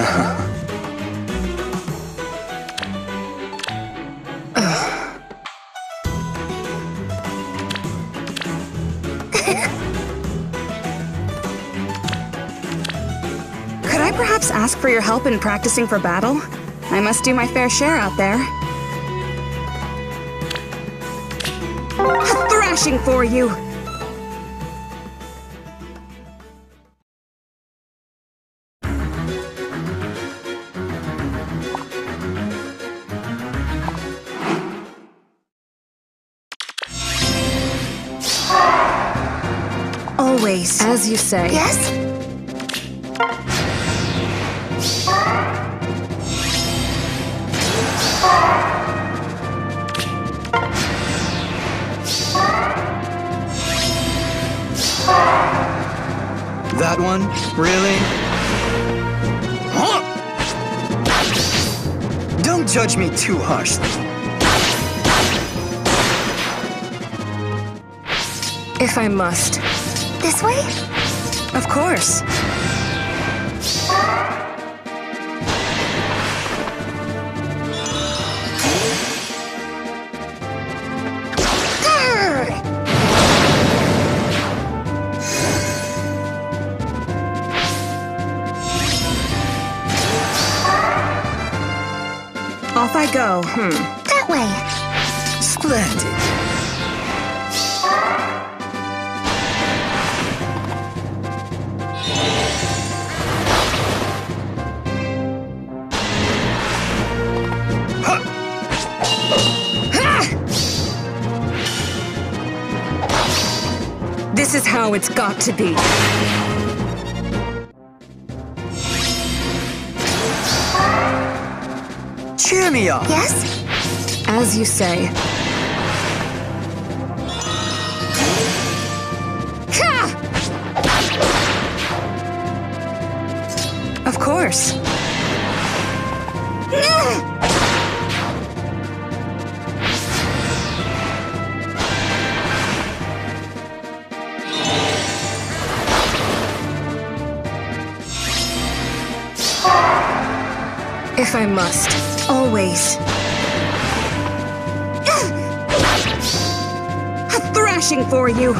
Could I perhaps ask for your help in practicing for battle? I must do my fair share out there. A thrashing for you! Always. As you say. Yes? That one? Really? Huh? Don't judge me too harshly. If I must. This way? Of course. Off I go. Hmm. That way. Splendid. This is how it's got to be. Cheer me up. Yes? As you say. Ha! Of course. If I must. Always. A thrashing for you!